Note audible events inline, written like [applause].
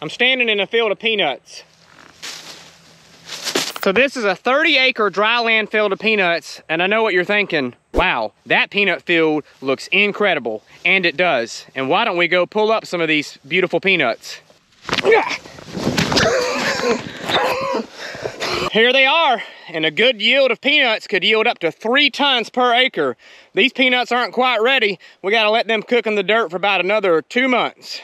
I'm standing in a field of peanuts. So this is a 30 acre dry land field of peanuts, and I know what you're thinking. Wow, that peanut field looks incredible, and it does. And why don't we go pull up some of these beautiful peanuts? [laughs] Here they are, and a good yield of peanuts could yield up to three tons per acre. These peanuts aren't quite ready. We gotta let them cook in the dirt for about another two months.